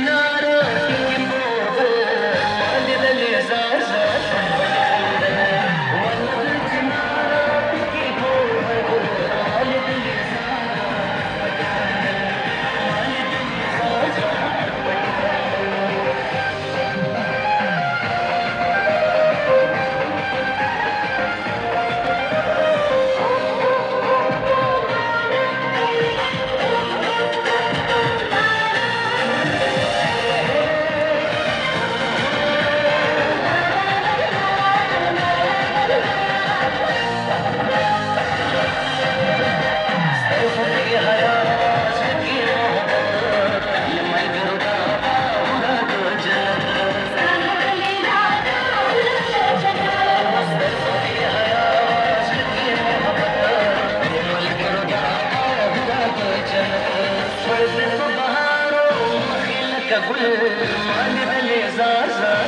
No. ابو المال بني زازا